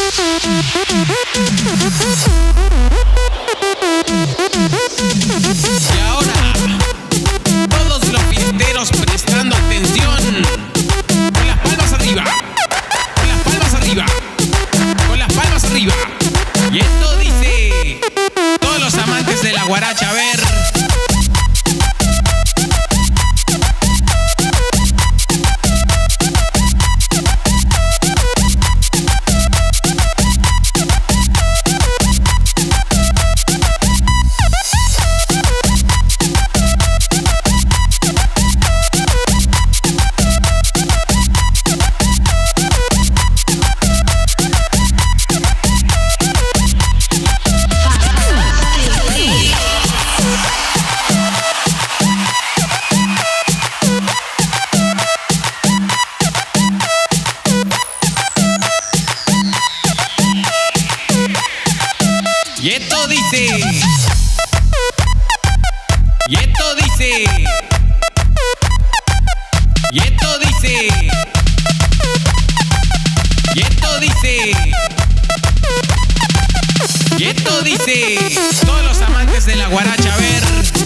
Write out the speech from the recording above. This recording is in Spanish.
Mm-hmm. Y esto dice. Y esto dice. Y esto dice. Y esto dice. Y. Todos los amantes de la guaracha, a ver.